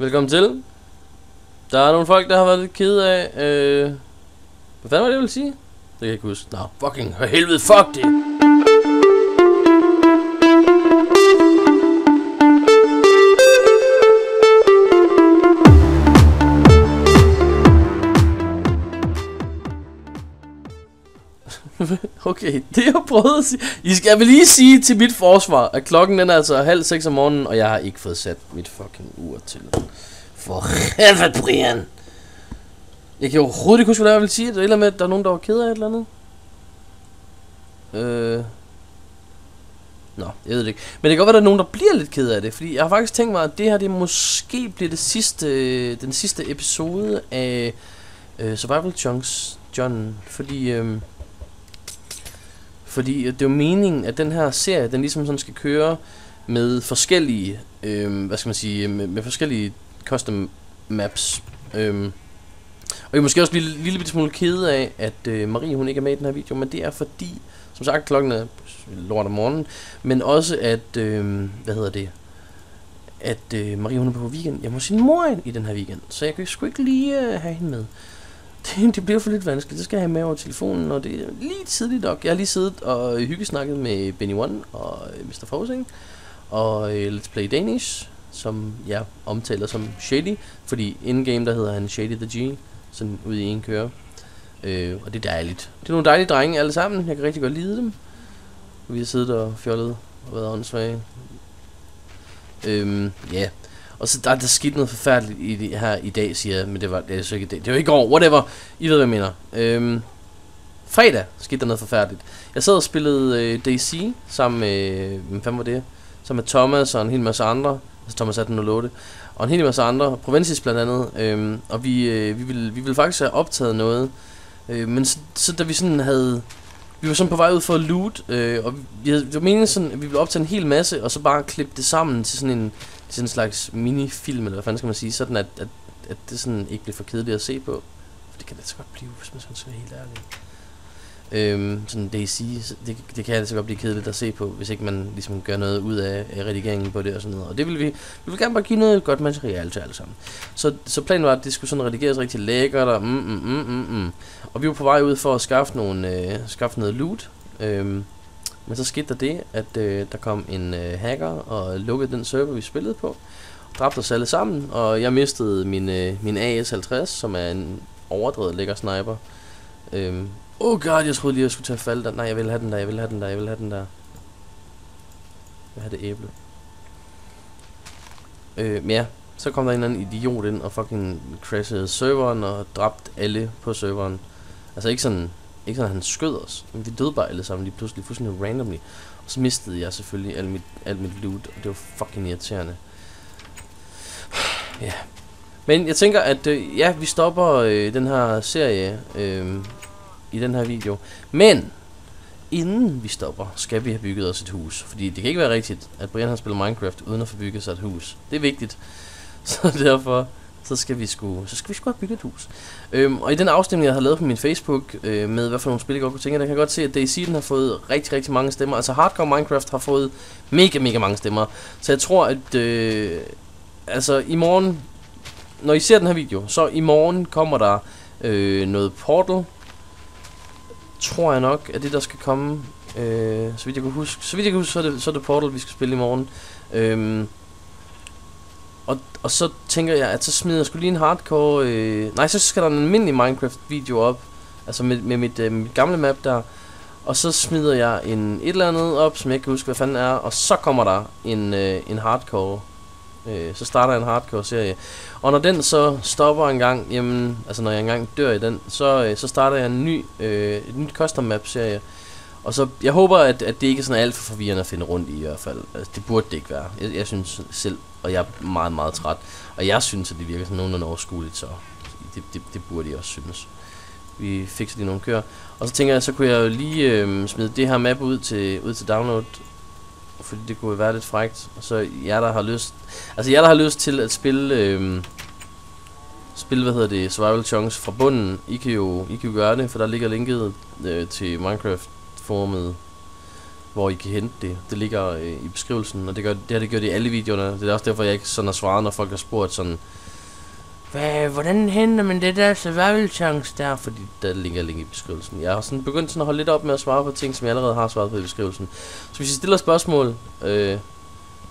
Velkommen til. Der er nogle folk, der har været lidt kede af... Øh... Hvad fanden var det, jeg ville sige? Det kan jeg ikke huske. Nå, fucking for helvede, fuck det! Okay, det jeg prøvede at sige. I skal vel lige sige til mit forsvar, at klokken den er altså halv seks om morgenen, og jeg har ikke fået sat mit fucking ur til. For helvede, Brian! Jeg kan overhovedet ikke huske, hvad jeg ville sige. Det er eller med, at der er nogen, der var ked af et eller andet. Øh... Nå, jeg ved det ikke. Men det kan godt være, at der er nogen, der bliver lidt ked af det. Fordi jeg har faktisk tænkt mig, at det her det måske bliver det sidste, den sidste episode af øh, Survival Chunks John. Fordi... Øh, fordi øh, det er jo meningen, at den her serie, den ligesom sådan skal køre med forskellige, øh, hvad skal man sige, øh, med, med forskellige custom maps. Øh. Og jeg er måske også lige lille bitte smule kede af, at øh, Marie hun ikke er med i den her video, men det er fordi, som sagt, klokken er lort om morgenen, men også at, øh, hvad hedder det, at øh, Marie hun er på weekend. Jeg må sin mor ind i den her weekend, så jeg kan sgu ikke lige øh, have hende med. Det, det bliver for lidt vanskeligt. Det skal jeg have med over telefonen, og det er lige tidligt nok. Jeg har lige siddet og hyggesnakket med Benny One og øh, Mr. Fosing og øh, Let's Play Danish, som jeg omtaler som Shady, fordi in-game der hedder han Shady the G, sådan ude i en køre. Øh, og det er dejligt. Det er nogle dejlige drenge alle sammen. Jeg kan rigtig godt lide dem. Vi har siddet og fjollet og været åndssvage. Øhm, ja. Yeah. Og så der, der skete noget forfærdeligt i det her i dag, siger jeg, men det var, det er så ikke i dag. Det var i går, whatever. I ved, hvad jeg mener. Øhm, fredag skete der noget forfærdeligt. Jeg sad og spillede øh, DC sammen med, hvem fanden var det? Sammen med Thomas og en hel masse andre. Altså Thomas 1808. Og en hel masse andre. Provensis blandt andet. Øhm, og vi, øh, vi, ville, vi ville faktisk have optaget noget. Øh, men så, så da vi sådan havde vi var sådan på vej ud for at loot, øh, og vi havde, det var meningen sådan, at vi ville optage en hel masse, og så bare klippe det sammen til sådan en, til sådan en slags minifilm, eller hvad fanden skal man sige, sådan at, at, at det sådan ikke bliver for kedeligt at se på. For det kan det så godt blive, hvis man sådan skal være helt ærlig. Øhm, sådan DC, det, det kan altså godt blive kedeligt at se på, hvis ikke man ligesom gør noget ud af, af redigeringen på det og sådan noget. Og det vil vi, vi vil gerne bare give noget godt materiale til alle sammen. Så, så planen var, at det skulle sådan redigeres rigtig lækkert og mm, mm, mm, mm, mm. Og vi var på vej ud for at skaffe, nogle, øh, skaffe noget loot. Øhm, men så skete der det, at øh, der kom en øh, hacker og lukkede den server, vi spillede på. Dræbte os alle sammen, og jeg mistede min, øh, min AS-50, som er en overdrevet lækker sniper. Øhm, oh god, jeg troede lige, jeg skulle tage falde der. Nej, jeg vil have den der, jeg vil have den der, jeg vil have den der. Jeg vil have det æble. Øh, men ja, så kom der en eller anden idiot ind og fucking crashede serveren og dræbte alle på serveren. Altså ikke sådan, ikke sådan at han skød os, men vi døde bare alle sammen lige pludselig, fuldstændig randomly. Og så mistede jeg selvfølgelig alt mit, alt mit loot, og det var fucking irriterende. ja. Men jeg tænker, at øh, ja, vi stopper øh, den her serie øh, i den her video. Men inden vi stopper, skal vi have bygget os et hus. Fordi det kan ikke være rigtigt, at Brian har spillet Minecraft uden at få bygget sig et hus. Det er vigtigt. Så derfor så skal vi sgu, så skal vi sgu have bygget et hus. Øhm, og i den afstemning, jeg har lavet på min Facebook, øh, med hvad for nogle spil, jeg godt kunne tænke, der kan jeg godt se, at DayZ den har fået rigtig, rigtig mange stemmer. Altså Hardcore Minecraft har fået mega, mega mange stemmer. Så jeg tror, at øh, altså i morgen, når I ser den her video, så i morgen kommer der øh, noget Portal. Tror jeg nok, at det der skal komme. Øh, så vidt jeg kan huske, så vidt jeg kan huske, så er det, så er det Portal, vi skal spille i morgen. Øh, og, og så tænker jeg, at så smider jeg skulle lige en hardcore... Øh, nej, så skal der en almindelig Minecraft-video op. Altså med, med mit, øh, mit gamle map der. Og så smider jeg en et eller andet op, som jeg ikke kan huske, hvad fanden er. Og så kommer der en, øh, en hardcore. Øh, så starter en hardcore-serie. Og når den så stopper en gang, jamen, altså når jeg engang dør i den, så, øh, så starter jeg en ny, øh, et nyt custom map-serie. Og så, jeg håber, at, at det ikke er sådan alt for forvirrende at finde rundt i i hvert fald. Altså, det burde det ikke være. Jeg, jeg synes selv, og jeg er meget, meget træt. Og jeg synes, at det virker sådan nogenlunde overskueligt, så det, det, det burde jeg også synes. Vi fikser lige nogle køer. Og så tænker jeg, så kunne jeg jo lige øh, smide det her map ud til, ud til download. Fordi det kunne være lidt frægt. Og så jer, der har lyst... Altså jer, der har lyst til at spille... Øh, spille, hvad hedder det, Survival Chunks fra bunden, I kan jo, I kan jo gøre det, for der ligger linket øh, til Minecraft forumet hvor I kan hente det. Det ligger øh, i beskrivelsen, og det, gør, det har det gjort i alle videoerne. Det er også derfor, jeg ikke sådan har svaret, når folk har spurgt sådan, hvad, hvordan henter man det der survival chance der? Fordi der ligger link i beskrivelsen. Jeg har sådan begyndt sådan at holde lidt op med at svare på ting, som jeg allerede har svaret på i beskrivelsen. Så hvis I stiller spørgsmål, øh,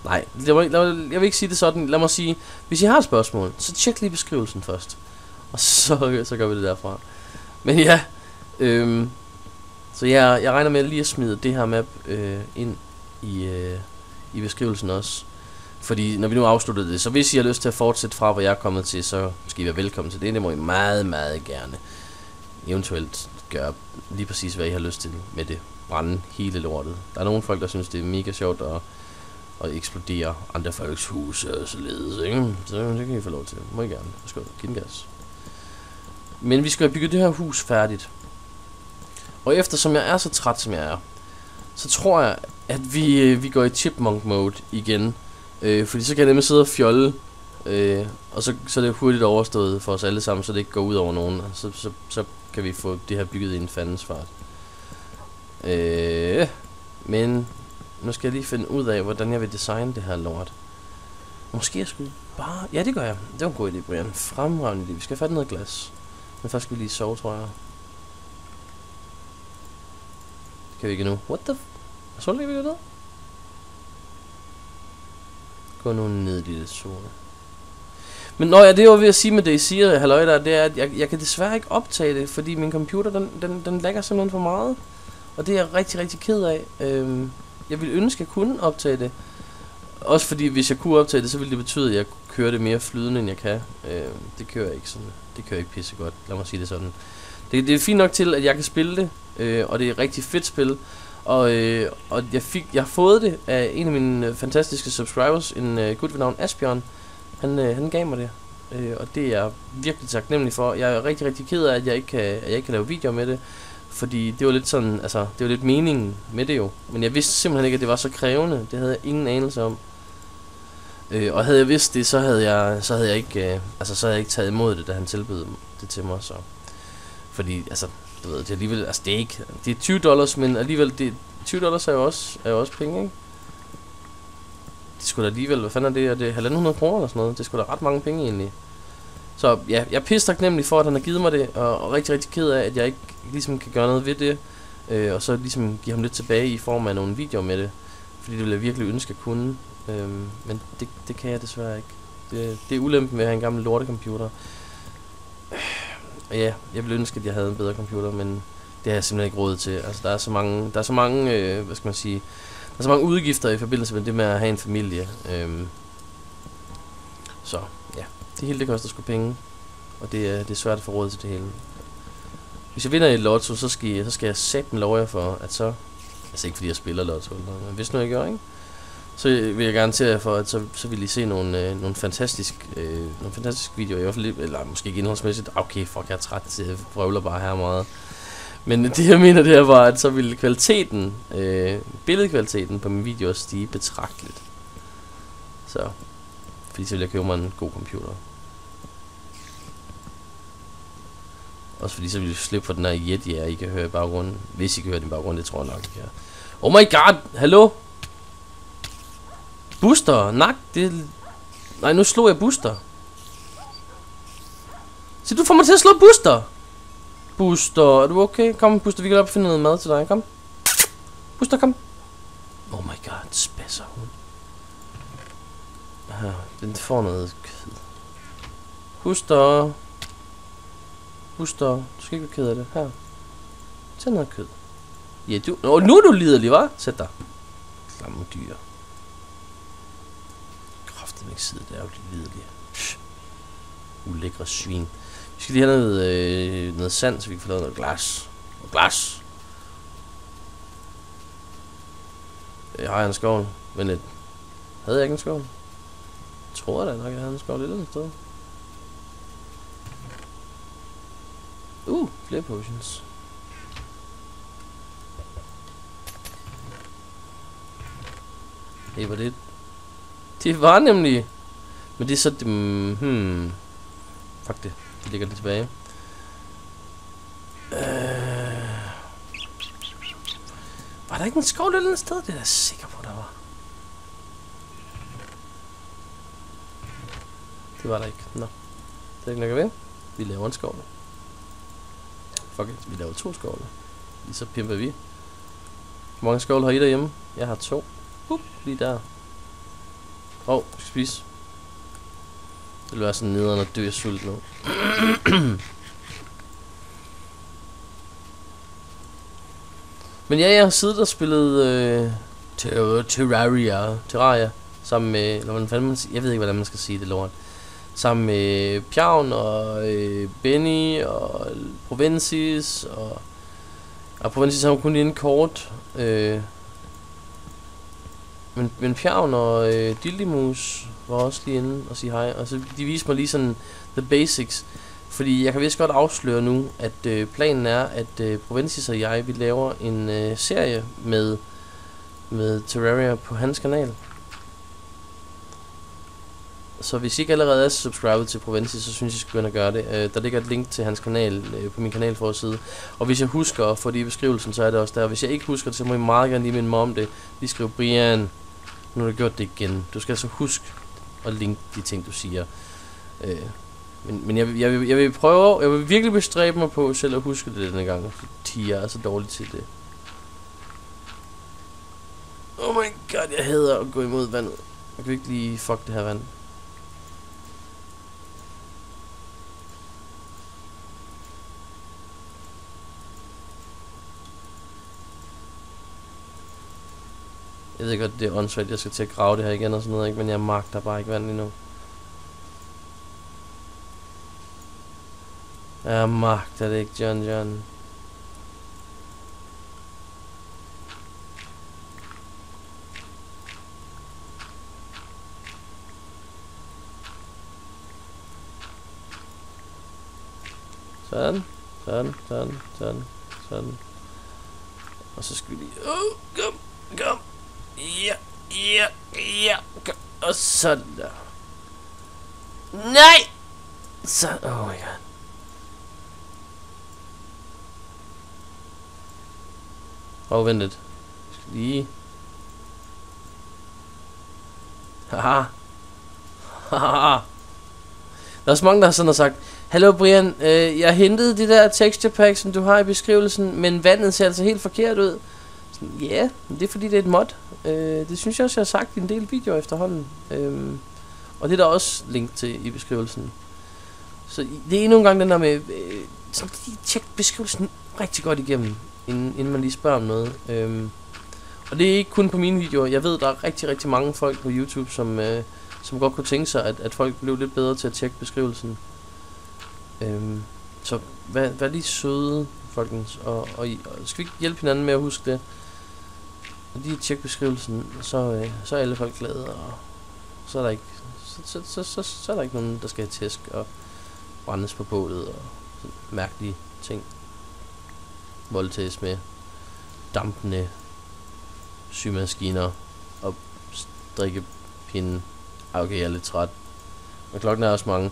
nej, lad mig, lad mig, jeg vil ikke sige det sådan. Lad mig sige, hvis I har spørgsmål, så tjek lige beskrivelsen først. Og så, så gør vi det derfra. Men ja, øh, så jeg, jeg regner med lige at smide det her map øh, ind i, øh, i beskrivelsen også. Fordi når vi nu afslutter det, så hvis I har lyst til at fortsætte fra, hvor jeg er kommet til, så skal I være velkommen til det. Det må I meget, meget gerne. Eventuelt gøre lige præcis, hvad I har lyst til med det. Brænde hele lortet. Der er nogle folk, der synes, det er mega sjovt at, at eksplodere andre folks huse og således, ikke? Så det kan I få lov til. Må I gerne. Værsgo, giv den gas. Men vi skal have bygget det her hus færdigt. Og eftersom jeg er så træt, som jeg er, så tror jeg, at vi, øh, vi går i chipmunk mode igen. Øh, fordi så kan jeg nemlig sidde og fjolle, øh, og så, så er det hurtigt overstået for os alle sammen, så det ikke går ud over nogen. Så, så, så kan vi få det her bygget i en fandens fart. Øh, men nu skal jeg lige finde ud af, hvordan jeg vil designe det her lort. Måske jeg skulle bare... Ja, det gør jeg. Det var en god idé, Brian. Fremragende idé. Vi skal have fat noget glas. Men først skal vi lige sove, tror jeg. Kan vi ikke nu? What the... Så ligger vi ned? Gå nu ned, lille sol. Men når jeg det var ved at sige med det, I siger, halløj der, det er, at jeg, jeg kan desværre ikke optage det, fordi min computer, den, den, den lægger simpelthen for meget. Og det er jeg rigtig, rigtig ked af. Øhm, jeg ville ønske, at jeg kunne optage det. Også fordi, hvis jeg kunne optage det, så ville det betyde, at jeg kunne køre det mere flydende, end jeg kan. Øhm, det kører jeg ikke sådan. Det kører ikke pisse godt. Lad mig sige det sådan. Det, det er fint nok til, at jeg kan spille det, øh, og det er et rigtig fedt spil. Og, øh, og jeg, fik, jeg har fået det af en af mine øh, fantastiske subscribers, en øh, gut ved navn Asbjørn. Han, øh, han gav mig det, øh, og det er jeg virkelig taknemmelig for. Jeg er rigtig, rigtig ked af, at jeg ikke kan, at jeg ikke kan lave videoer med det. Fordi det var lidt sådan, altså, det var lidt meningen med det jo. Men jeg vidste simpelthen ikke, at det var så krævende. Det havde jeg ingen anelse om. Øh, og havde jeg vidst det, så havde jeg, så havde jeg ikke, øh, altså, så havde jeg ikke taget imod det, da han tilbød det til mig. Så. Fordi, altså, du ved, det er alligevel, altså det er ikke, det er 20 dollars, men alligevel, det, 20 dollars er jo også, er jo også penge, ikke? Det skulle da alligevel, hvad fanden er det, er det 1.500 kroner eller sådan noget? Det skulle da ret mange penge egentlig. Så ja, jeg er pisse taknemmelig for, at han har givet mig det, og, og rigtig, rigtig ked af, at jeg ikke ligesom kan gøre noget ved det, øh, og så ligesom give ham lidt tilbage i form af nogle videoer med det, fordi det ville jeg virkelig ønske at kunne, øh, men det, det kan jeg desværre ikke. Det, det er ulempen med at have en gammel lortecomputer. computer ja, jeg ville ønske, at jeg havde en bedre computer, men det har jeg simpelthen ikke råd til. Altså, der er så mange, der er så mange, øh, hvad skal man sige, der er så mange udgifter i forbindelse med det med at have en familie. Øhm, så ja, det hele det koster sgu penge, og det er, det er svært at få råd til det hele. Hvis jeg vinder i lotto, så skal, jeg, så skal jeg sætte lov jer for, at så, altså ikke fordi jeg spiller lotto, men hvis nu jeg gør, ikke? Så vil jeg garantere jer for, at så, så vil I se nogle, øh, nogle, fantastisk, øh, nogle fantastiske videoer, i hvert fald, eller måske ikke indholdsmæssigt. Okay, fuck, jeg er træt, jeg prøvler bare her meget. Men det jeg mener, det her bare, at så vil kvaliteten, øh, billedkvaliteten på mine videoer stige betragteligt. Så, fordi så vil jeg købe mig en god computer. Også fordi så ville jeg slippe for den her Yeti, jeg I kan høre i baggrunden. Hvis I kan høre den i baggrunden, det tror jeg nok, ikke kan. Oh my god, hallo? Booster, nak, det... Nej, nu slog jeg Booster. Se, du får mig til at slå Booster. Booster, er du okay? Kom, Booster, vi kan op og finde noget mad til dig, kom. Booster, kom. Oh my god, spasser hun. ah, den får noget kød. Booster. Booster, du skal ikke være ked af det. Her. Tag noget kød. Ja, du... Nå, nu er du liderlig, hva'? Sæt dig. Klamme dyr kraften Det er jo og blive. Ulækre svin. Vi skal lige have noget, øh, noget sand, så vi kan få lavet noget glas. Noget glas. Øh, jeg har en skål. Men lidt. Havde jeg ikke en skål? Jeg tror da nok, jeg havde en skål lidt eller andet sted. Uh, flere potions. Det var det det var nemlig... Men det er så... Mm, hmm... Fuck det. Det ligger lidt tilbage. Øh, var der ikke en skovl et eller andet sted? Det er jeg sikker på, der var. Det var der ikke. Nå. Det er ikke nok ved. Vi laver en skovl. Fuck it, vi laver to skovle. Lige så pimper vi. Hvor mange skovle har I derhjemme? Jeg har to. Hup, lige der. Åh, oh, skal spise. Det vil være sådan nederen når dø af sult nu. Men ja, jeg har siddet og spillet øh, Ter Terraria, Terraria, sammen med, eller hvordan fanden man siger, jeg ved ikke, hvordan man skal sige det lort. Sammen med Pjavn og øh, Benny og Provensis og, og Provensis har kun lige en kort. Øh, men, men Pjavn og øh, Dildimus var også lige inde og sige hej. Og så de viste mig lige sådan the basics. Fordi jeg kan vist godt afsløre nu, at øh, planen er, at øh, Provensis og jeg, vi laver en øh, serie med, med Terraria på hans kanal. Så hvis I ikke allerede er subscribet til Provensis, så synes jeg, I skal begynde at gøre det. Øh, der ligger et link til hans kanal øh, på min kanal for. Og hvis jeg husker at få det i beskrivelsen, så er det også der. Hvis jeg ikke husker det, så må I meget gerne lige minde mig om det. Lige skriver Brian. Nu har du gjort det igen. Du skal altså huske at linke de ting, du siger. Øh, men, men jeg, jeg, vil, jeg vil prøve, jeg vil virkelig bestræbe mig på selv at huske det denne gang, fordi jeg er så dårlig til det. Oh my god, jeg hader at gå imod vandet. Jeg kan ikke lige fuck det her vand. Jeg ved godt, det er åndssvagt, jeg skal til at grave det her igen og sådan noget, ikke? men jeg magter bare ikke vand endnu. Jeg magter det ikke, John John. Sådan, sådan, sådan, sådan, sådan. Og så skal vi lige... Oh, kom, kom. Ja, ja, ja. Og sådan der. Nej! Så, oh my god. Og vent lidt. Jeg skal lige... Haha. Haha. Der er så mange, der har sådan har sagt, Hallo Brian, øh, jeg hentede de der texture packs, som du har i beskrivelsen, men vandet ser altså helt forkert ud. Ja, yeah, det er fordi det er et mod. Øh, det synes jeg også, jeg har sagt i en del videoer efterhånden. Øh, og det er der også link til i beskrivelsen. Så det er endnu en gang den der med, øh, så lige tjek beskrivelsen rigtig godt igennem inden, inden man lige spørger om noget. Øh, og det er ikke kun på mine videoer. Jeg ved, der er rigtig, rigtig mange folk på YouTube, som, øh, som godt kunne tænke sig, at, at folk blev lidt bedre til at tjekke beskrivelsen. Øhm, så vær, vær lige søde, folkens, og, og, og skal vi ikke hjælpe hinanden med at huske det? Og lige tjek beskrivelsen, så, øh, så er alle folk glade, og så er der ikke så, så, så, så, så er der ikke nogen, der skal have tæsk og brændes på bålet og mærkelige ting voldtages med dampende symaskiner og strikkepinde. Ej, okay, jeg er lidt træt. Og klokken er også mange.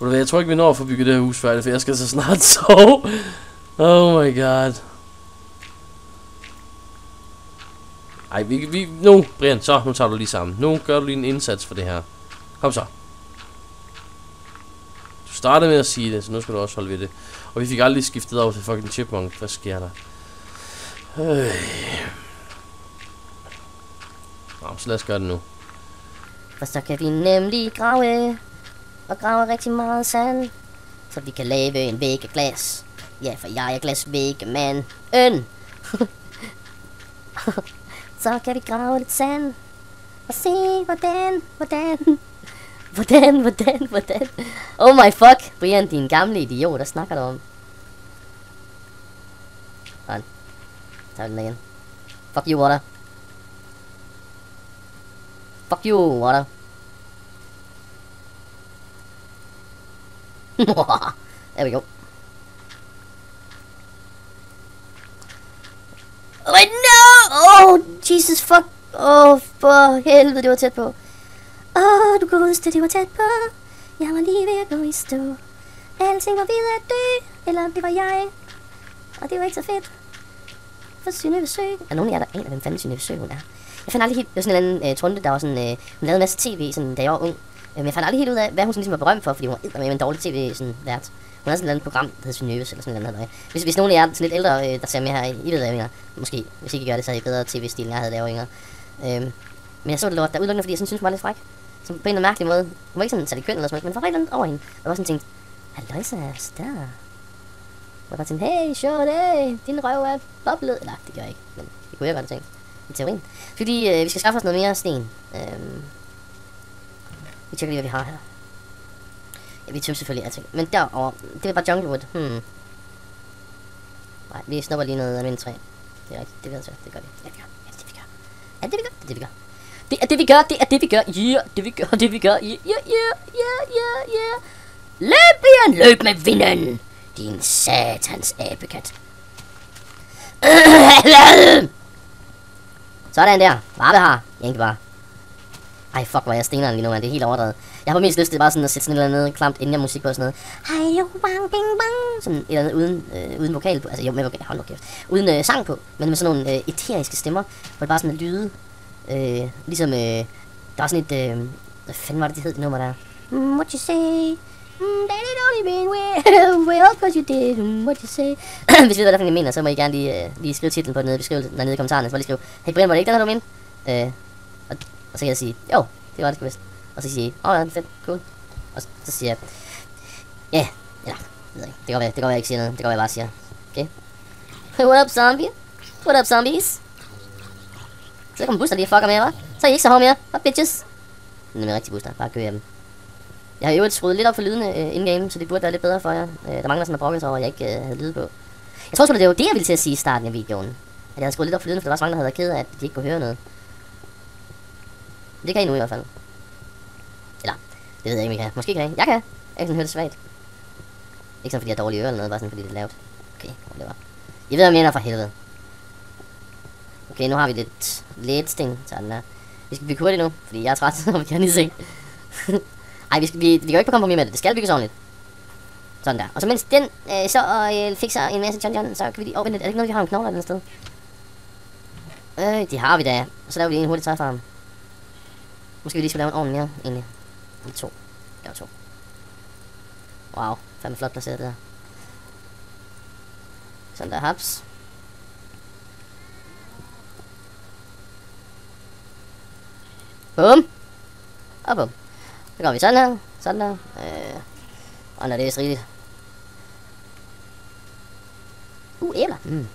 Jeg tror ikke, vi når at få bygget det her hus færdigt, for jeg skal så snart sove. Oh my god. Ej, vi, vi, nu, Brian, så, nu tager du lige sammen. Nu gør du lige en indsats for det her. Kom så. Du startede med at sige det, så nu skal du også holde ved det. Og vi fik aldrig skiftet over til fucking chipmunk. Hvad sker der? Øh. Nå, så lad os gøre det nu. For så kan vi nemlig grave og grave rigtig meget sand. Så vi kan lave en væg af glas. Ja, for jeg er glasvæg, mand. Øn. så kan vi grave lidt sand. Og se, hvordan, hvordan, hvordan, hvordan, hvordan. Oh my fuck, Brian, din gamle idiot, der snakker du om? Sådan. Tag den igen. Fuck you, water. Fuck you, water. there we go. Oh, wait, no! Oh, Jesus, fuck. Oh, for helvede, det var tæt på. Åh, oh, du godeste, det var tæt på. Jeg var lige ved at gå i stå. Alting var ved at dø, eller det var jeg. Og det var ikke så fedt. for Synøve Sø. Er nogen af jer, der aner, hvem fanden Synøve Sø hun er? Jeg fandt aldrig helt... Det var sådan en anden øh, uh, trunde, der var sådan... Uh, hun lavede en masse tv, sådan, da jeg var ung. Men jeg fandt aldrig helt ud af, hvad hun sådan ligesom var berømt for, fordi hun var med en dårlig tv sådan, vært. Hun havde sådan et eller andet program, der hed Synøves, eller sådan noget. Hvis, hvis nogen af jer sådan lidt ældre, øh, der ser med her, I ved, hvad jeg mener. Måske, hvis ikke I gør det, så er I bedre tv-stil, end jeg havde lavet yngre. Øhm, men jeg så det lort der udelukkende, fordi jeg sådan, synes, hun var lidt fræk. Som på en eller anden mærkelig måde. Hun var ikke sådan sat i køn eller sådan noget, men var rigtig over hende. Og jeg var sådan tænkt, Halløjsa, der. Og bare tænkte, hey, sure day, din røv er boblet. Eller, det gør jeg ikke, men det kunne jeg godt have tænkt. I teorien. Fordi øh, vi skal skaffe os noget mere sten. Øhm, vi tjekker lige, hvad vi har her. Vi tømmer selvfølgelig alting. Men derover, det er bare junglewood. Hmm. Nej, vi snupper lige noget min træ. Det er rigtigt, det ved jeg så. Det gør vi. Ja, det gør. Ja, det er vi gør. Ja, det, vi gør? Det er det, vi gør. Det er det, vi gør. Det er det, vi gør. Yeah, det vi gør. Det vi gør. Yeah, yeah, yeah, yeah, yeah. Løb, Ian, løb med vinden. Din satans abekat. Sådan der. Varme har. Ikke bare. Ej, fuck, hvor jeg stener lige nu, man. Det er helt overdrevet. Jeg har på mest lyst til bare sådan at sætte sådan et eller andet klamt inden jeg musik på sådan noget. Hej, jo, bang, bing, bang. Sådan et eller andet uden, øh, uden vokal på. Altså, jo, med vokal. Hold nu kæft. Uden øh, sang på. Men med sådan nogle øh, eteriske stemmer. Hvor det bare sådan en lyde. Øh, ligesom, øh, der var sådan et, øh, hvad fanden var det, det hed, det nummer der? Mm, what you say? Mm, that it only been well, well, cause you did, mm, what you say. Hvis I ved, hvad jeg mener, så må I gerne lige, øh, lige skrive titlen på nede i beskrivelsen, dernede i kommentarerne. Så må I lige skrive, hey Brian, var det ikke den her, du mente? Øh, og, og så kan jeg sige, jo, det var det sgu vist. Og så siger I, åh oh, ja, fedt, cool. Og så, så siger jeg, ja, yeah, ja, jeg ved ikke, det kan være, det kan være, jeg ikke siger noget, det kan være, jeg bare siger, okay. What up, zombie? What up, zombies? Så kommer booster lige og fucker med, hva'? Så er I ikke så hårde mere, hva, bitches? Nu er rigtig booster, bare gør dem. Jeg har jo skruet lidt op for lydene øh, uh, in-game, så det burde være lidt bedre for jer. Uh, der mangler sådan en brokkelse over, at jeg ikke uh, havde lyde på. Jeg tror sgu, det var det, jeg ville til at sige i starten af videoen. At jeg havde skruet lidt op for lydene, for der var så mange, der havde været ked af, at de ikke kunne høre noget. Det kan I nu i hvert fald. Eller, det ved jeg ikke, om I kan. Måske kan I. Jeg kan. Jeg kan sådan høre det svagt. Ikke sådan, fordi jeg har dårlige ører eller noget, bare sådan, fordi det er lavt. Okay, det var. I ved, hvad jeg mener for helvede. Okay, nu har vi lidt ting, Sådan der. Vi skal bygge hurtigt nu, fordi jeg er træt, og vi kan lige se. Ej, vi, skal, vi, vi kan jo ikke på kompromis med det. Det skal bygges ordentligt. Sådan der. Og så mens den øh, så øh, fikser en masse John John, så kan vi lige... Åh, oh, lidt. Er det ikke noget, vi har en knogler et sted? Øh, det har vi da. Så laver vi lige en hurtig træfarm. Måske vi lige skal lave en ovn mere, egentlig. Eller to. Eller to. Wow, fandme flot placeret det der. Sådan der, haps. Bum. Og bum. Så går vi sådan her. Sådan der. Øh. Og når det er rigeligt. Uh, æbler. Mm.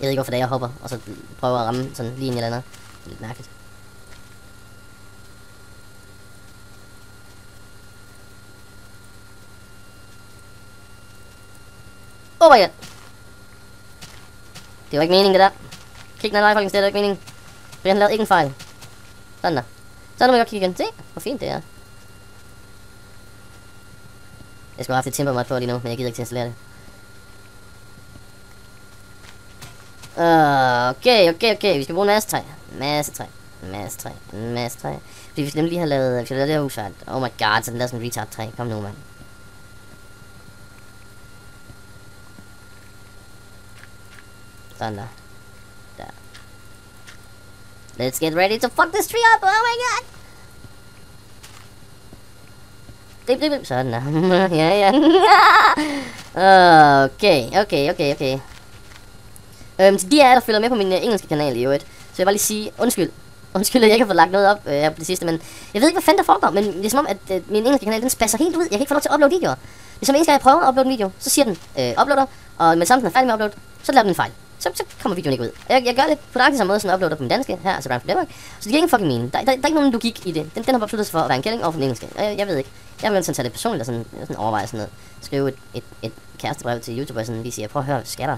Jeg ved ikke, hvorfor det er, jeg hopper, og så prøver at ramme sådan lige en eller anden. Det er lidt mærkeligt. Oh my god. Det var ikke meningen, det der. Kig ned i folkens, det er ikke meningen. Brian lavede ikke en fejl. Sådan der. Så må jeg godt kigge igen. Se, hvor fint det er. Jeg skulle have haft et timber på lige nu, men jeg gider ikke til at installere det. Øh, okay, okay, okay. Vi skal bruge en masse træ. Masse træ. Masse træ. Masse træ. Fordi vi skal nemlig lige have lavet, vi skal have lavet det her hus færdigt. Oh my god, så den lavet sådan en retard træ. Kom nu, mand. Sådan der. Der. Let's get ready to fuck this tree up. Oh my god. Dip, dip, dip. Sådan der. ja, ja. okay, okay, okay, okay. Øhm, til de af jer, der følger med på min øh, engelske kanal i øvrigt, så jeg vil bare lige sige undskyld. Undskyld, at jeg ikke har fået lagt noget op øh, her på det sidste, men jeg ved ikke, hvad fanden der foregår, men det er som om, at øh, min engelske kanal, den spasser helt ud. Jeg kan ikke få lov til at uploade videoer. Det er som eneste gang, jeg prøver at uploade en video, så siger den, øh, uploader, og med samt er færdig med at uploade, så laver den en fejl. Så, så kommer videoen ikke ud. Jeg, jeg gør det på nøjagtig samme måde, som jeg uploader på min danske, her, altså Brian from Denmark. Så det giver ingen fucking mening. Der, der, der, er ikke nogen logik i det. Den, den har bare flyttet sig for at være en kælling over for den engelske. Jeg, jeg ved ikke. Jeg vil sådan tage det personligt og sådan, sådan overveje sådan noget. Skrive et, et, et kærestebrev til YouTuber og sådan lige sige, prøv at høre, skatter.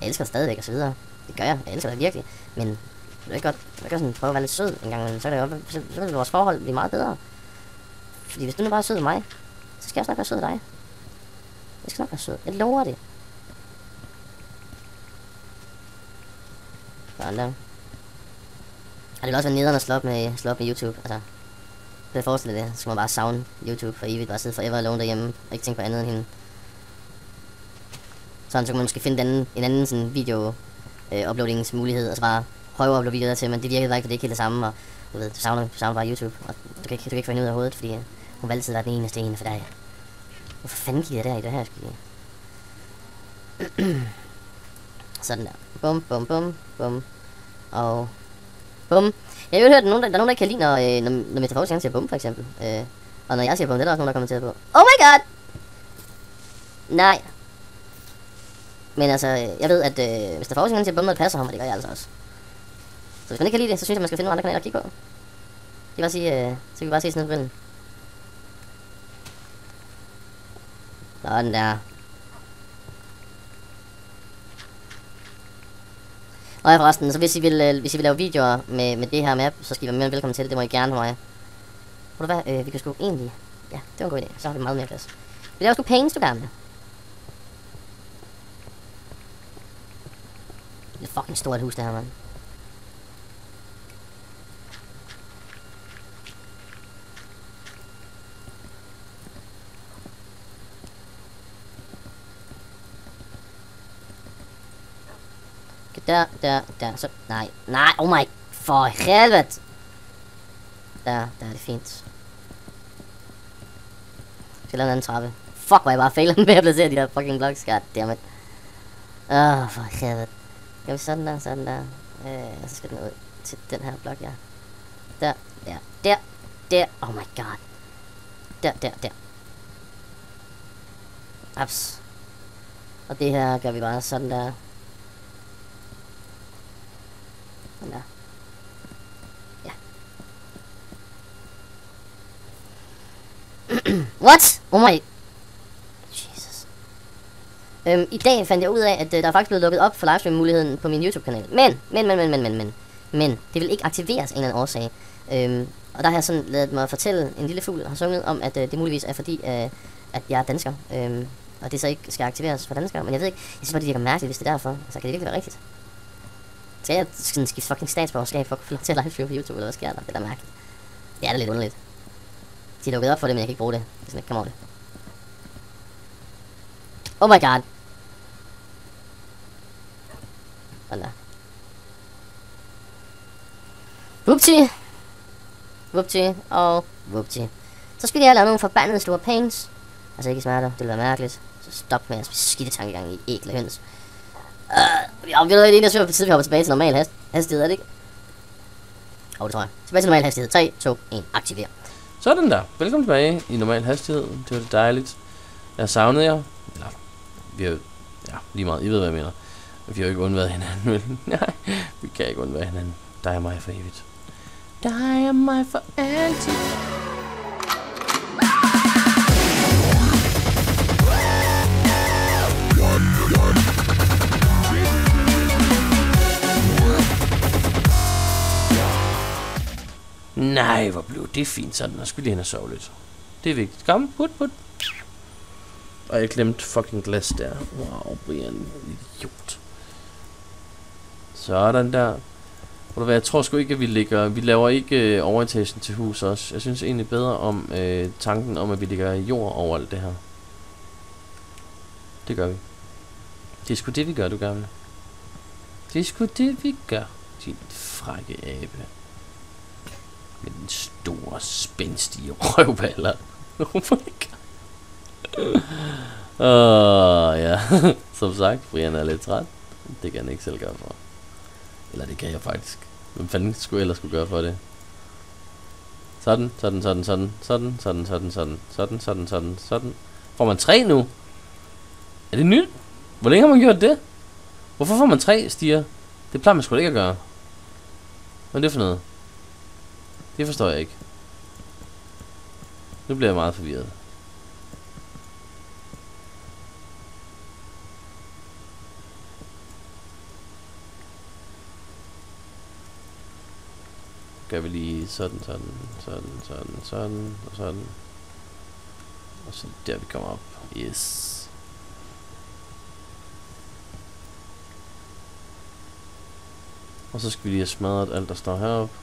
Jeg elsker stadigvæk og så videre. Det gør jeg. Jeg elsker dig virkelig. Men det er ikke godt, jeg vil godt sådan prøve at være lidt sød en gang, så, kan det jo, så, så vil vores forhold blive meget bedre. Fordi hvis du nu bare er sød med mig, så skal jeg også nok være sød med dig. Jeg skal nok være sød. Jeg lover det. Sådan der. Og det vil også være nederen at slå op med, slå op med YouTube. Altså, jeg forestiller det, så skal man bare savne YouTube for evigt, bare sidde forever alone derhjemme, og ikke tænke på andet end hende. Sådan, så kunne man måske finde en anden, en anden sådan video øh, uploadingsmulighed, og så bare prøve at uploade videoer til, men det virkede bare ikke, for det er ikke helt det samme, og du ved, du savner, du savner bare YouTube, og du kan ikke, du kan ikke få hende ud af hovedet, fordi hun vil altid være den eneste ene for dig. Hvorfor fanden giver jeg der i det her, skal Sådan der. Bum, bum, bum, bum. Og bum. Jeg har jo hørt, at nogen, der, der er nogen, der ikke kan lide, når, øh, når, når Mr. Fox siger bum, for eksempel. Øh, og når jeg siger bum, det er der også nogen, der kommenterer på. Oh my god! Nej. Men altså, jeg ved, at øh, Mr. Fox siger bum, når passer ham, og det gør jeg altså også. Så hvis man ikke kan lide det, så synes jeg, man skal finde nogle andre kanaler at kigge på. Det vil bare sige, øh, så kan vi bare se sådan Nå, den der. Og ja, forresten, så hvis I vil, øh, hvis I vil lave videoer med, med det her map, så skal I være mere velkommen til det. Det må I gerne for mig. Ved du hvad, øh, vi kan sgu egentlig... Ja, det var en god idé. Så har vi meget mere plads. Vi laver sgu penge, du gamle. Det er fucking stort hus, det her, mand. Der, der, der. Så, nej, nej, oh my, for helvede. Der, der er det fint. Skal lave en anden trappe. Fuck, hvor jeg bare fejler med at placere de der fucking blocks. Goddammit. Åh, oh, for helvede jeg vi sådan der, sådan der. Øh, så skal den ud til den her blok, ja. Der, der, der, der. Oh my god. Der, der, der. Ups. Og det her gør vi bare sådan der. Sådan der. Ja. What? Oh my... Øhm, I dag fandt jeg ud af, at øh, der er faktisk blevet lukket op for livestream-muligheden på min YouTube-kanal. Men, men, men, men, men, men, men, men, det vil ikke aktiveres af en eller anden årsag. Øhm, og der har jeg sådan lavet mig fortælle, en lille fugl har sunget om, at øh, det muligvis er fordi, øh, at jeg er dansker. Øhm, og det så ikke skal aktiveres for danskere. Men jeg ved ikke, jeg synes bare, det virker mærkeligt, hvis det er derfor. Altså, kan det virkelig være rigtigt? Skal jeg sådan skifte fucking statsborgerskab for at få til at livestream på YouTube, eller hvad sker der? Det er da mærkeligt. Det er da lidt underligt. De er lukket op for det, men jeg kan ikke bruge det. Det er sådan ikke kommer over det. Oh my god. Sådan der. Whoopty. Whoopty og whoopty. Så skulle jeg lave nogle forbandede store pains. Altså ikke smerter, det ville være mærkeligt. Så stop med at skidte tankegang i ægle høns. Uh, ja, vi er lige der på tid, vi hopper tilbage til normal hast hastighed, er det ikke? Åh, oh, det tror jeg. Tilbage til normal hastighed. 3, 2, 1, aktiver. Sådan der. Velkommen tilbage i normal hastighed. Det var det dejligt. Jeg savnede jer. Eller, vi har ja, lige meget. I ved, hvad jeg mener. Vi har jo ikke undværet hinanden, vel? Nej, vi kan ikke undvære hinanden. Dig og mig for evigt. Dig og mig for altid. Nej, hvor blev det fint sådan. Nu skal lige hen og sove lidt. Det er vigtigt. Kom, put, put. Og jeg glemte fucking glas der. Wow, Brian, idiot. Sådan der. Ved du hvad, jeg tror sgu ikke, at vi ligger... Vi laver ikke øh, overetagen til hus også. Jeg synes egentlig bedre om øh, tanken om, at vi ligger jord over alt det her. Det gør vi. Det er sgu det, vi gør, du gamle. Det er sgu det, vi gør, din frække abe. Med den store, spændstige røvballer. oh my god. Åh, uh, ja. Som sagt, Brian er lidt træt. Det kan han ikke selv gøre for. Eller det kan jeg faktisk. Hvem fanden skulle jeg ellers skulle gøre for det? Sådan, sådan, sådan, sådan, sådan, sådan, sådan, sådan, sådan, sådan, sådan, sådan. Får man tre nu? Er det nyt? Hvor længe har man gjort det? Hvorfor får man tre stiger? Det plejer man sgu ikke at gøre. Hvad er det for noget? Det forstår jeg ikke. Nu bliver jeg meget forvirret. Gør vi lige sådan, sådan, sådan, sådan, sådan, og sådan. Og så der vi kommer op. Yes. Og så skal vi lige have smadret alt, der står heroppe.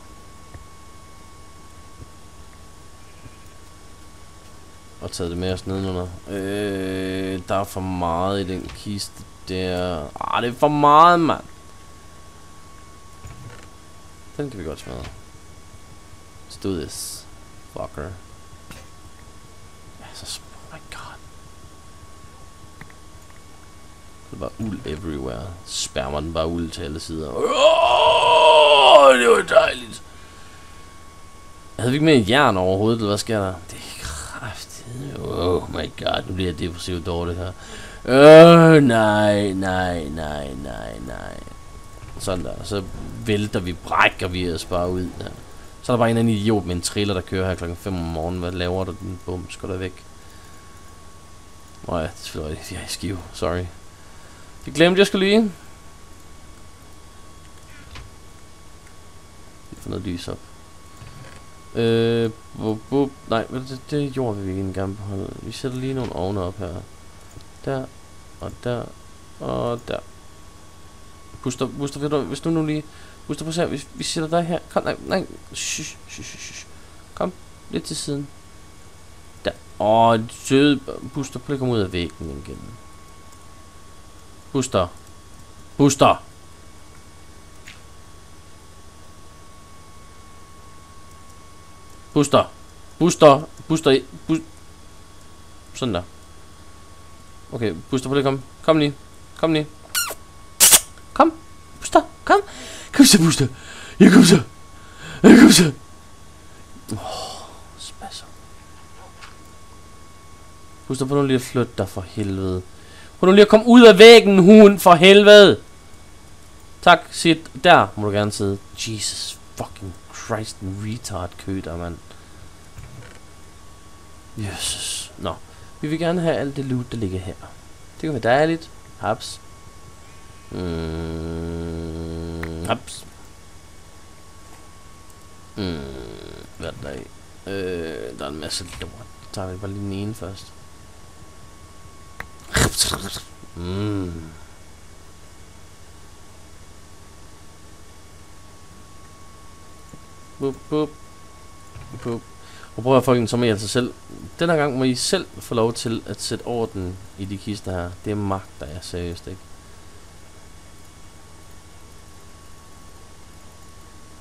og taget det med os nedenunder. Øh, der er for meget i den kiste der. Ah, det er for meget, mand. Den kan vi godt smadre. Do this. Fucker. Altså, Jesus, så... Oh my god. Det er bare uld everywhere. Spærmer den bare uld til alle sider. Oh, det var dejligt. Havde vi ikke mere jern overhovedet, eller hvad sker der? Det er kraftigt. Oh my god, nu bliver jeg depressivt dårligt her. Åh, oh, nej, nej, nej, nej, nej. Sådan der. Så vælter vi, brækker vi os bare ud der. Så er der bare en anden idiot med en trailer, der kører her klokken 5 om morgenen. Hvad laver du den? Bum, skal der væk. Nå ja, det er selvfølgelig rigtigt. Jeg er skive. Sorry. Det glemte jeg skulle lige. Vi får noget lys op. Øh, bup, bup. Nej, det, det gjorde vi ikke engang på. Vi sætter lige nogle ovne op her. Der, og der, og der. Buster, Buster, hvis du nu lige... Husk prøv at vi, vi sætter dig her. Kom, nej, nej. Shush, shush, shush. Kom, lidt til siden. Der. Åh, søde Buster, prøv at komme ud af væggen igen. Buster. Buster. Buster. Buster. Buster. Buster. Sådan der. Okay, Buster, prøv lige komme. Kom lige. Kom lige. Kom. Buster, kom. Kom så, Buster. Ja, kom så. Ja, kom så. Åh, oh, spasser. Buster, prøv nu lige at flytte dig for helvede. Prøv nu lige at komme ud af væggen, hun, for helvede. Tak, sit. Der må du gerne sidde. Jesus fucking Christ, en retard køder, mand. Jesus. Nå. Vi vil gerne have alt det loot, der ligger her. Det kan være dejligt. Haps. Mm, Naps. Mm, øh, hvad er der i? Øh, der er en masse lort. Så tager vi bare lige den ene først. Mm. Bup, bup. Bup. Og prøv at folk, så må I altså selv... Den her gang må I selv få lov til at sætte orden i de kister her. Det er magt, der er seriøst, ikke?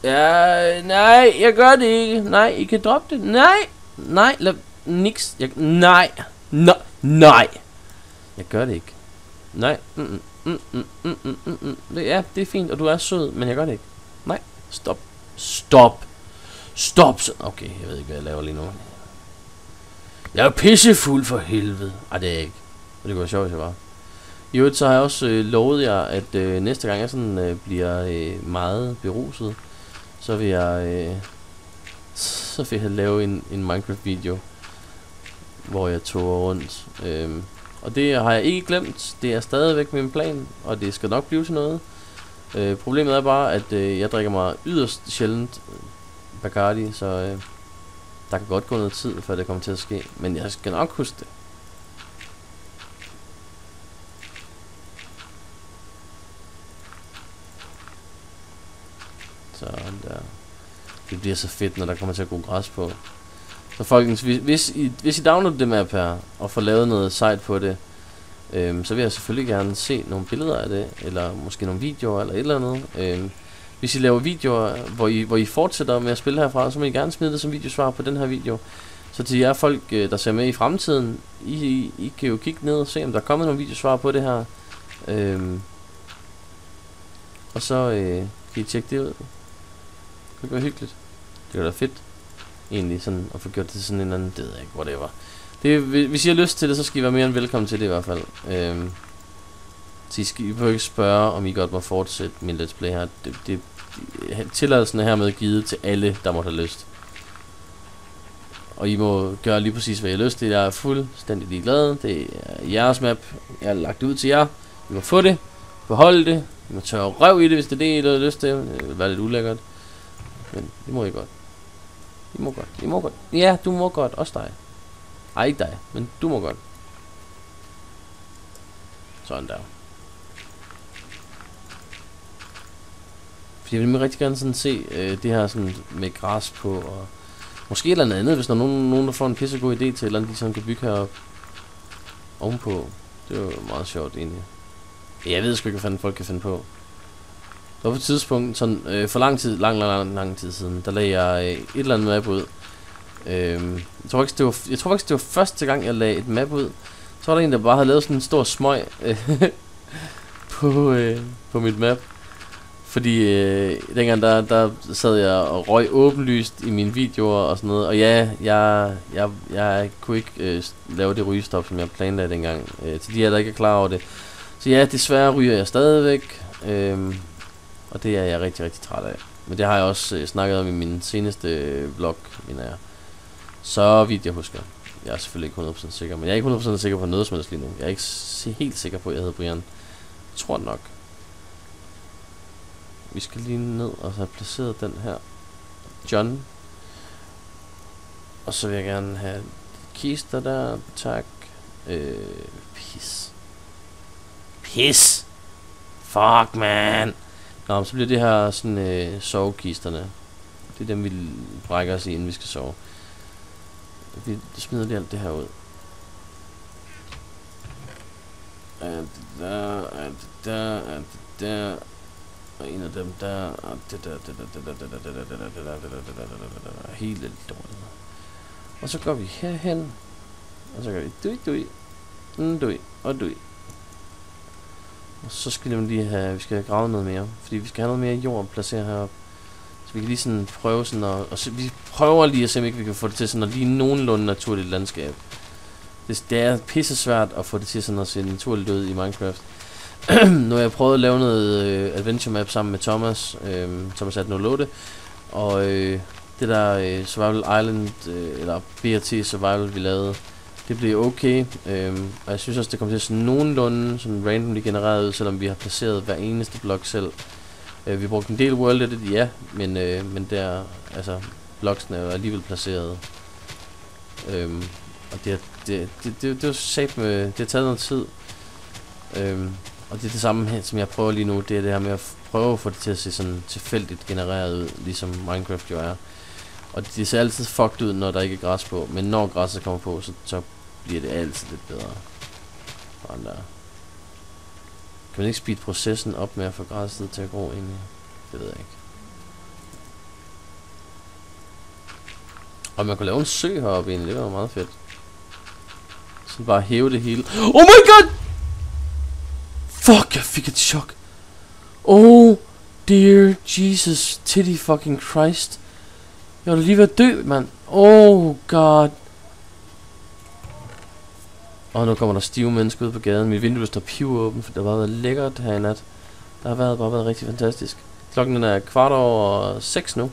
Ja, nej, jeg gør det ikke. Nej, I kan droppe det. Nej, nej, lad, niks. Jeg, nej, nej, nej. Jeg gør det ikke. Nej, mm mm, mm, mm, mm, mm, mm, mm, mm. Det, ja, det er fint, og du er sød, men jeg gør det ikke. Nej, stop. Stop. Stop. Okay, jeg ved ikke, hvad jeg laver lige nu. Jeg er pissefuld for helvede. Ej, det er jeg ikke. Og det kunne være sjovt, hvis jeg var. I øvrigt, så har jeg også øh, lovet jer, at øh, næste gang jeg sådan øh, bliver øh, meget beruset, så vil jeg, øh, så vil jeg lave en, en Minecraft-video, hvor jeg tog rundt. Øh, og det har jeg ikke glemt. Det er stadigvæk min plan, og det skal nok blive til noget. Øh, problemet er bare, at øh, jeg drikker mig yderst sjældent øh, Bacardi, så øh, der kan godt gå noget tid, før det kommer til at ske. Men jeg skal nok huske det. Sådan der. Det bliver så fedt, når der kommer til at gå græs på. Så folkens, hvis, hvis, I, hvis I downloader det map her, og får lavet noget sejt på det, øhm, så vil jeg selvfølgelig gerne se nogle billeder af det, eller måske nogle videoer, eller et eller andet. Øhm, hvis I laver videoer, hvor I, hvor I fortsætter med at spille herfra, så må I gerne smide det som videosvar på den her video. Så til jer folk, øh, der ser med i fremtiden, I, I, I kan jo kigge ned og se, om der er kommet nogle videosvar på det her. Øhm, og så øh, kan I tjekke det ud. Det kan være hyggeligt. Det er da fedt. Egentlig sådan at få gjort det til sådan en eller anden, det ved jeg ikke, whatever. Det, hvis I har lyst til det, så skal I være mere end velkommen til det i hvert fald. Øhm, så I skal I ikke spørge, om I godt må fortsætte min let's play her. Det, det, tilladelsen er hermed givet til alle, der måtte have lyst. Og I må gøre lige præcis, hvad I har lyst til. Jeg er fuldstændig ligeglad. Det er jeres map. Jeg har lagt det ud til jer. I må få det. Beholde det. I må tørre røv i det, hvis det er det, I har lyst til. Det vil være lidt ulækkert. Men det må I godt. I må godt. I må godt. Ja, du må godt. Også dig. Ej, ikke dig. Men du må godt. Sådan der. Fordi jeg vil rigtig gerne sådan se øh, det her sådan med græs på og Måske et eller andet, hvis der er nogen, nogen der får en pissegod idé til et eller andet, de sådan kan bygge herop. Ovenpå. Det er jo meget sjovt egentlig. Jeg ved sgu ikke, hvad fanden folk kan finde på. Der var på et tidspunkt, sådan, øh, for lang tid, lang, lang, lang, lang tid siden, der lagde jeg øh, et eller andet map ud. Øh, jeg, tror faktisk, det var, jeg tror faktisk, det var første gang, jeg lagde et map ud. Så var der en, der bare havde lavet sådan en stor smøg øh, på, øh, på mit map. Fordi øh, dengang der, der sad jeg og røg åbenlyst i mine videoer og sådan noget. Og ja, jeg, jeg, jeg kunne ikke øh, lave det rygestop, som jeg planlagde dengang. Øh, til de her, der ikke er klar over det. Så ja, desværre ryger jeg stadigvæk. Øh, og det er jeg rigtig, rigtig træt af. Men det har jeg også øh, snakket om i min seneste øh, vlog, mener jeg. Så vidt jeg husker. Jeg er selvfølgelig ikke 100% sikker, men jeg er ikke 100% sikker på noget som helst lige nu. Jeg er ikke helt sikker på, at jeg hedder Brian. Jeg tror nok. Vi skal lige ned og have placeret den her. John. Og så vil jeg gerne have kister der. Tak. Øh, pis. Pis. Fuck, man. Nå, så bliver det her sådan øh, sovekisterne. Det er dem, vi brækker os i, inden vi skal sove. Vi smider lige alt det her ud. Alt det der, alt det der, alt det der. Og en af dem der, og det der, det der, det der, det der, det der, det der, det der, det der, det der, det der, det der, helt lidt dårligt. Og så går vi herhen, og så gør vi dui, dui, dui, og dui. Og så skal vi lige have, vi skal have gravet noget mere, fordi vi skal have noget mere jord at placere heroppe. Så vi kan lige sådan prøve sådan at, og så, vi prøver lige at se, om ikke vi kan få det til sådan at lige nogenlunde naturligt landskab. Det, det er pisse svært at få det til sådan at se naturligt ud i Minecraft. nu har jeg prøvet at lave noget øh, adventure map sammen med Thomas, øh, Thomas 1808, og øh, det der øh, Survival Island, øh, eller BRT Survival vi lavede, det blev okay, øhm, og jeg synes også det kommer til at se nogenlunde sådan randomly genereret ud, selvom vi har placeret hver eneste blok selv. Øh, vi brugte en del world edit, ja, men, øh, men der, altså, bloksene er jo alligevel placeret. Øhm, og det, det, det, det, det, var sat med, det har taget noget tid. Øhm, og det er det samme som jeg prøver lige nu, det er det her med at prøve at få det til at se sådan tilfældigt genereret ud, ligesom Minecraft jo er. Og det ser altid fucked ud, når der ikke er græs på, men når græsset kommer på, så, så bliver det altid lidt bedre. Hold. Kan man ikke speede processen op med at få græsset til at gro egentlig? Det ved jeg ikke. Og man kunne lave en sø heroppe egentlig, det var meget fedt. Så bare hæve det hele. Oh my god! Fuck, jeg fik et chok. Oh, dear Jesus, titty fucking Christ. Jeg var lige ved at dø, mand. Oh god. Og nu kommer der stive mennesker ud på gaden. Mit vindue står pivåbent, for det har været lækkert her i nat. Der har været, bare været rigtig fantastisk. Klokken er kvart over 6 nu.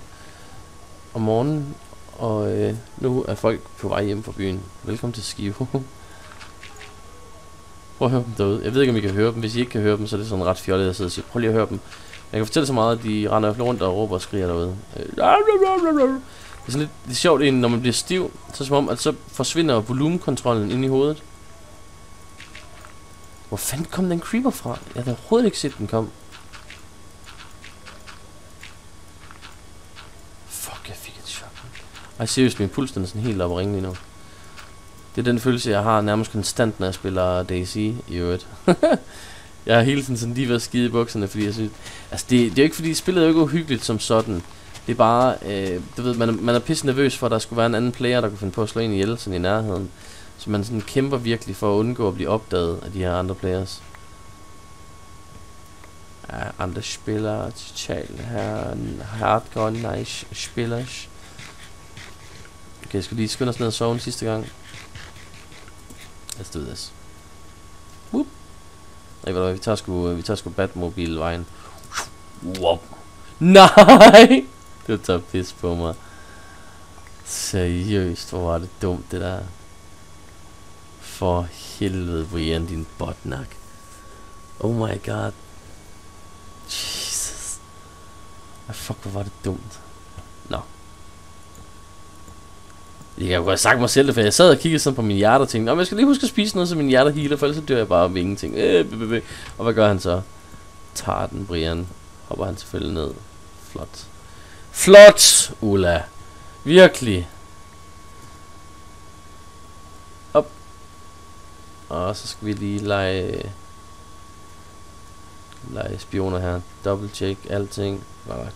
Om morgenen. Og øh, nu er folk på vej hjem fra byen. Velkommen til Skive. Prøv at høre dem derude. Jeg ved ikke, om I kan høre dem. Hvis I ikke kan høre dem, så er det sådan ret fjollet at sidde og sige, prøv lige at høre dem. Jeg kan fortælle så meget, at de render rundt og råber og skriger derude. Øh, det er sådan lidt det er sjovt, når man bliver stiv, så som om, at så forsvinder volumenkontrollen ind i hovedet. Hvor fanden kom den creeper fra? Jeg havde overhovedet ikke set den kom. Fuck, jeg fik et chok. Ej, seriøst, min puls den er sådan helt op og ringe lige nu. Det er den følelse, jeg har nærmest konstant, når jeg spiller DayZ i øvrigt. jeg har hele tiden sådan lige været skide i bukserne, fordi jeg synes... Altså, det, det er jo ikke fordi, spillet er jo ikke uhyggeligt som sådan. Det er bare, øh, du ved, man man er pisse nervøs for, at der skulle være en anden player, der kunne finde på at slå en ihjel sådan i nærheden. Så man sådan kæmper virkelig for at undgå at blive opdaget af de her andre players. Ja, andre spillere, totalt her, hardcore nice spillers. Okay, jeg skal lige skynde os ned og sove sidste gang. Let's do this. Whoop. Ej, hvad vi tager sgu, vi tager sgu Batmobile-vejen. Whoop. Nej! Du tager pis på mig. Seriøst, hvor var det dumt det der. For helvede, Brian, din botnak. Oh my god. Jesus. Ah, fuck, hvor var det dumt. Nå. Jeg kan jo godt have sagt mig selv det, for jeg sad og kiggede sådan på min hjerte og tænkte, Nå, jeg skal lige huske at spise noget, så min hjerte healer, for ellers så dør jeg bare om ingenting. Øh, og hvad gør han så? Tager den, Brian. Hopper han selvfølgelig ned. Flot. Flot, Ulla. Virkelig. Og så skal vi lige lege... Lege spioner her. Double check alting. Godt.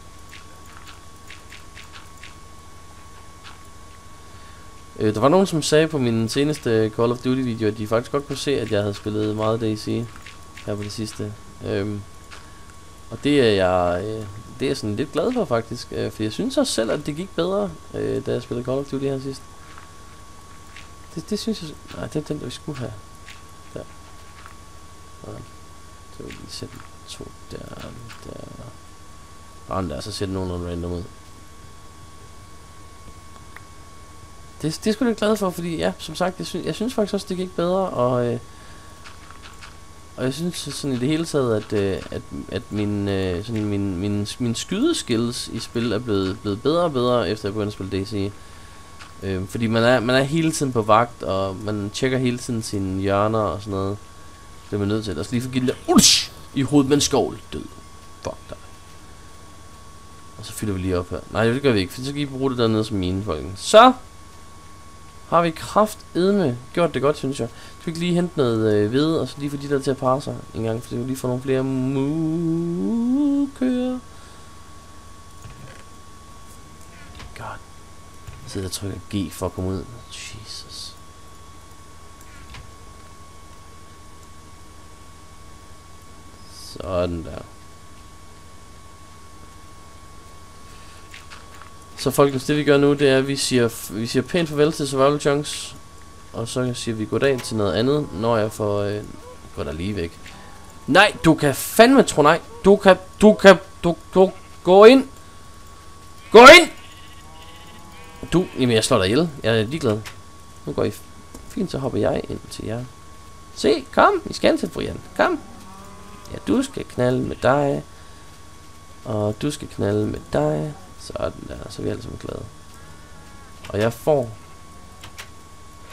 Øh, der var nogen, som sagde på min seneste Call of Duty video, at de faktisk godt kunne se, at jeg havde spillet meget DC her på det sidste. Øhm, og det er jeg, øh, det er jeg sådan lidt glad for faktisk, øh, for jeg synes også selv, at det gik bedre, øh, da jeg spillede Call of Duty her sidst. Det, det synes jeg, nej, det er den, vi skulle have. Der. Sådan. Så vil jeg lige sætte to der, der. Bare der, så sætte nogen random ud. Det, det er sgu lidt glad for, fordi ja, som sagt, jeg synes, jeg synes faktisk også, det gik bedre, og, øh, og jeg synes sådan i det hele taget, at, øh, at, at min, øh, sådan min, min, min skydeskills i spil er blevet, blevet bedre og bedre, efter jeg begyndte at spille DC. Øh, fordi man er, man er hele tiden på vagt, og man tjekker hele tiden sine hjørner og sådan noget. Det er man nødt til. Lad altså, os lige få givet den der i hovedet med en skovl. Død. Fuck dig. Og så fylder vi lige op her. Nej, det gør vi ikke, for så kan I bruge det dernede som mine, folk. Så har vi kraft edme gjort det godt, synes jeg. Du kan lige hente noget øh, ved, og så lige få de der til at parre sig en gang, for det vil lige få nogle flere mukører. God. Så sidder og trykker G for at komme ud. Jeez. Sådan der. Så folkens, det vi gør nu, det er, at vi siger, vi siger pænt farvel til Survival Chunks. Og så siger vi goddag til noget andet, når jeg får... Øh, går der lige væk. Nej, du kan fandme tro nej. Du kan, du kan, du, du, gå ind. Gå ind! Du, jamen jeg slår dig ihjel. Jeg er ligeglad. Nu går I fint, så hopper jeg ind til jer. Se, kom, I skal til Brian. Kom. Ja, du skal knalde med dig. Og du skal knalde med dig. Sådan der, så er vi alle sammen glade. Og jeg får...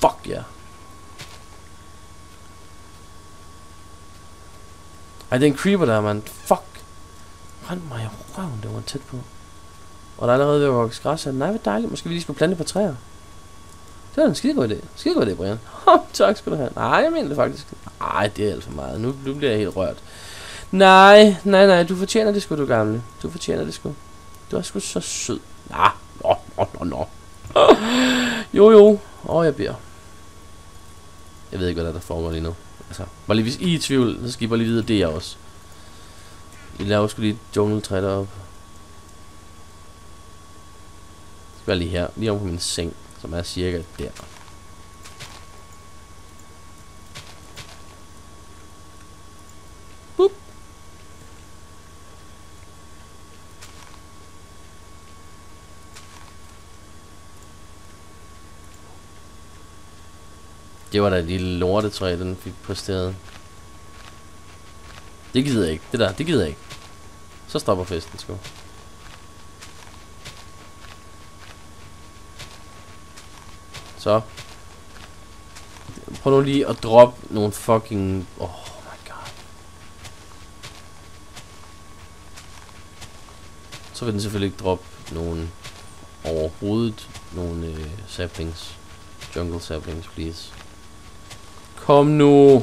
Fuck ja. Yeah. Ej, det er en creeper der, mand. Fuck. Rønd mig i røven, det var tæt på. Og der er allerede ved at vokse græs her. Nej, hvor dejligt. Måske vi lige skulle plante på træer. Det var en skide god idé. Skide god idé, Brian. tak skal du have. Nej, jeg mener det faktisk. Nej, det er alt for meget. Nu, nu bliver jeg helt rørt. Nej, nej, nej. Du fortjener det sgu, du gamle. Du fortjener det sgu. Du er sgu så sød. Nå, nå, nå, nå, nå. Jo, jo. Åh, jeg bliver. Jeg ved ikke, hvad der, er, der får mig lige nu. Altså, bare lige hvis I er i tvivl, så skal I bare lige vide, at det er jeg også. Vi laver sgu lige jungle træ op. Det skal være lige her, lige om på min seng, som er cirka der. Det var da et lille lortetræ, den fik præsteret. Det gider jeg ikke. Det der, det gider jeg ikke. Så stopper festen sgu. Så. Prøv nu lige at droppe nogle fucking... Oh my god. Så vil den selvfølgelig ikke droppe nogen overhovedet. Nogle øh, saplings. Jungle saplings, please. Kom nu.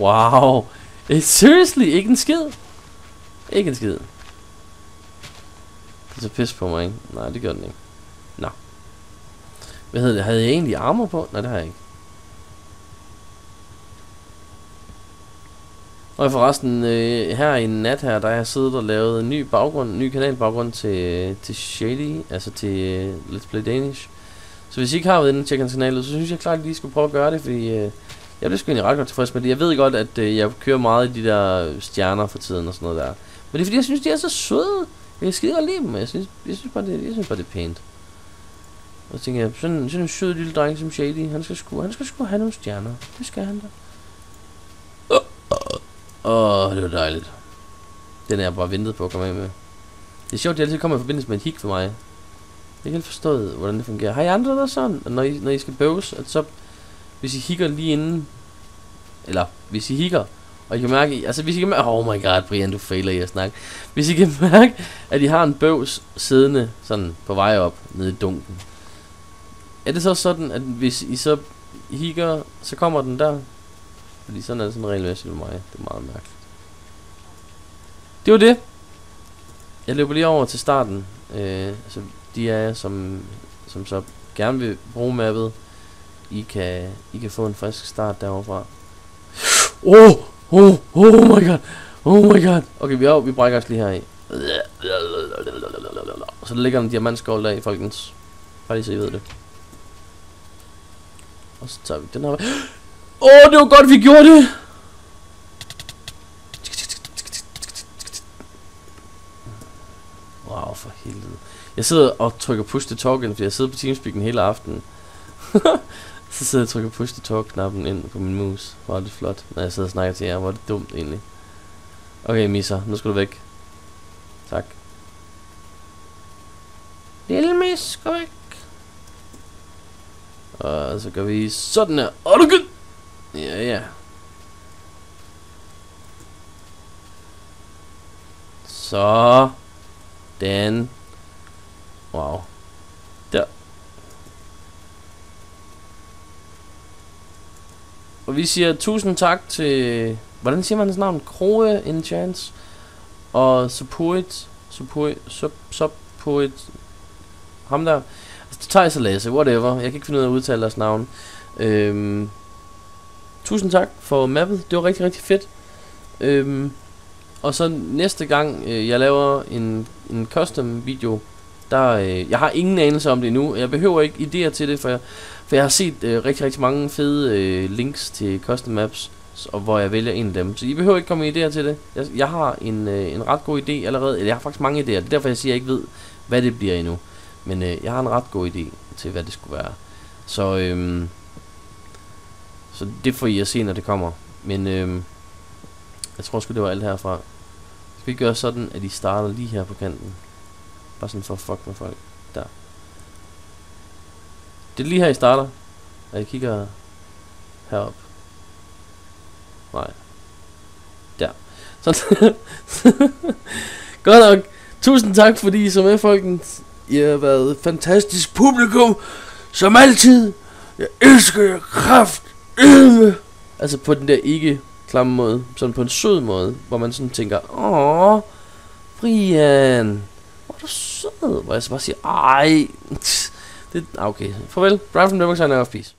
Wow. Eh, seriously, ikke en skid. Ikke en skid. Det er så pis på mig, ikke? Nej, det gør den ikke. Nå. Hvad hedder det? Havde jeg egentlig armor på? Nej, det har jeg ikke. Og forresten, øh, her i nat her, der har jeg siddet og lavet en ny baggrund, en ny kanalbaggrund til, til Shady, altså til uh, Let's Play Danish. Så hvis I ikke har været inde og tjekke hans kanal, så synes jeg klart, at I lige skulle prøve at gøre det, fordi øh, jeg bliver sgu egentlig ret godt tilfreds med det. Jeg ved godt, at øh, jeg kører meget i de der stjerner for tiden og sådan noget der. Men det er fordi, jeg synes, de er så søde. Jeg kan skide godt lide dem, jeg synes, jeg synes, bare, det, jeg synes bare, det er pænt. Og så tænker jeg, sådan, sådan en sød lille dreng som Shady, han skal sgu, han skal sgu have nogle stjerner. Det skal han da. Åh, oh, det var dejligt. Den er jeg bare ventet på at komme af med. Det er sjovt, at det altid kommer i forbindelse med en hik for mig. Jeg kan ikke forstået, hvordan det fungerer. Har I andre der sådan, at når I, når I skal bøves, at så, hvis I hikker lige inden, eller hvis I hikker, og I kan mærke, altså hvis I kan mærke, oh my god, Brian, du fejler i at snakke. Hvis I kan mærke, at I har en bøvs siddende sådan på vej op nede i dunken. Er det så sådan, at hvis I så hikker, så kommer den der, Fordi sådan er det sådan regelmæssigt for mig. Det er meget mærkeligt. Det var det. Jeg løber lige over til starten. Øh, så de af jer, som, som så gerne vil bruge mappet, i kan, I kan få en frisk start derovre Oh, oh, oh my god. Oh my god. Okay, vi, er, vi brækker os lige her i. Så der ligger en diamantskål der i, folkens. Bare lige så I ved det. Og så tager vi den her. Åh, oh, det var godt, vi gjorde det! Wow, for helvede. Jeg sidder og trykker push to talk fordi jeg sidder på Teamspeak hele aftenen. så sidder jeg og trykker push to talk knappen ind på min mus. Hvor er det flot, når jeg sidder og snakker til jer. Hvor er det dumt egentlig. Okay, misser. nu skal du væk. Tak. Lille mis, gå væk. Og så gør vi sådan her. Åh, du kan... Ja, ja. Så. Den. Wow. Og vi siger tusind tak til... Hvordan siger man hans navn? Kroe Chance. Og Support. Support. Sup, support. Ham der. Altså, Thijs og Lasse, whatever. Jeg kan ikke finde ud af at udtale deres navn. Øhm, tusind tak for mappet. Det var rigtig, rigtig fedt. Øhm, og så næste gang øh, jeg laver en, en custom video, der øh, jeg har ingen anelse om det endnu. Jeg behøver ikke idéer til det, for jeg, for jeg har set øh, rigtig, rigtig mange fede øh, links til custom maps, og hvor jeg vælger en af dem. Så I behøver ikke komme med idéer til det. Jeg, jeg har en, øh, en ret god idé allerede. Eller jeg har faktisk mange idéer. Det er derfor, jeg siger, at jeg ikke ved, hvad det bliver endnu. Men øh, jeg har en ret god idé til, hvad det skulle være. Så, øh, så det får I at se, når det kommer. Men øh, jeg tror sgu, det var alt herfra. Skal vi gøre sådan, at I starter lige her på kanten? Bare sådan for at fuck med folk. Der. Det er lige her, I starter. Og jeg kigger herop. Nej. Der. Sådan. Godt nok. Tusind tak, fordi I så med, folkens. I har været et fantastisk publikum. Som altid. Jeg elsker jer kraft. Altså på den der ikke klamme måde. Sådan på en sød måde. Hvor man sådan tænker, åh, Brian. Hvor er du sød. Hvor jeg så bare siger, ej. Det, ah, okay. Farvel. Brian from Networks off. Peace.